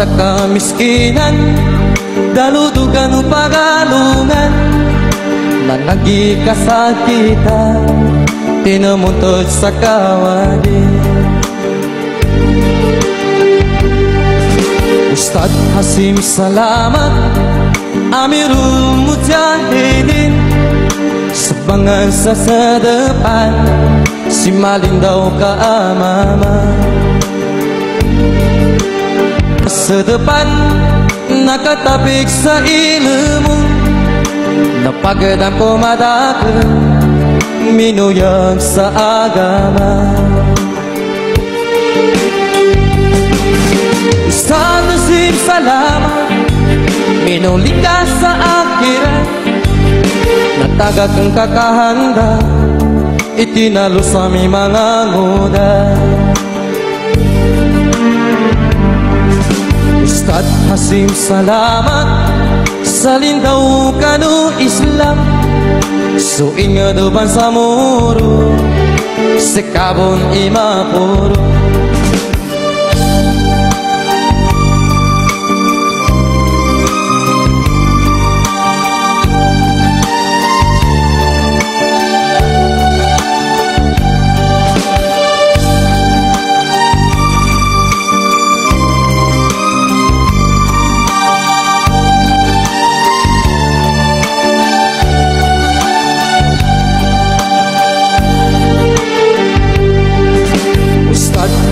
Bata kamiskinan Daludugan o pagalungan Na nagikasakitan Tinamuntod sa kawali. Ustad Hasim Salamat Amirul Mujahidin. Sebangan sa depan Si Malindaw kaamaman Sa depan Nakatabik sa ilmu Napagad ang pumadakal Minuyag sa agama Ustad Hasim Salamat Minuli ka sa akhirat Natagak ang kakahanda Itinalo sa aming mga nguda Hasim Salamat. Sa lindaw kanu Islam So ingadoban sa muro. Sekabon imapuro Ustad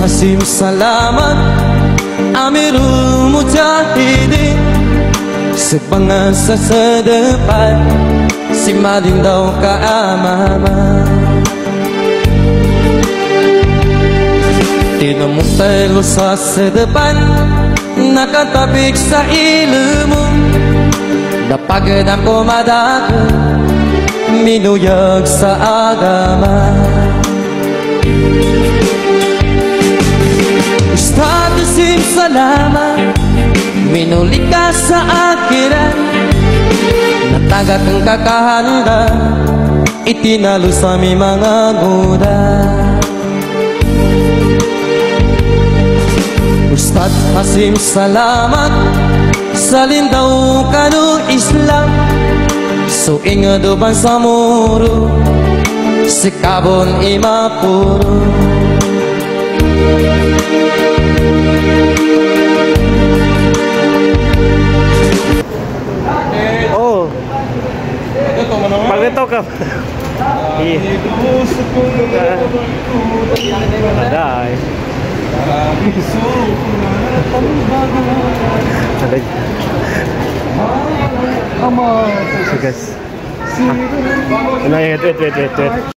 Hasim Salamat Amirul Mujahidin. Sa depan Si Malindaw kaamama. Tinamuntay lo sa depan Nakatabik sa ilmu Napagad ang pumadaka Minuyag sa agama Ustad Hasim Salamat Minuli ka sa akiran Natagak ang kakahanda Itinalo sa aming mga nguda Ustad Hasim Salamat Sa lindaw kanu Islam. So ingadoban sa muro Sikabon imapuro sarap. Yeah. Come on. Guys. Ah. No, wait, wait, wait, wait.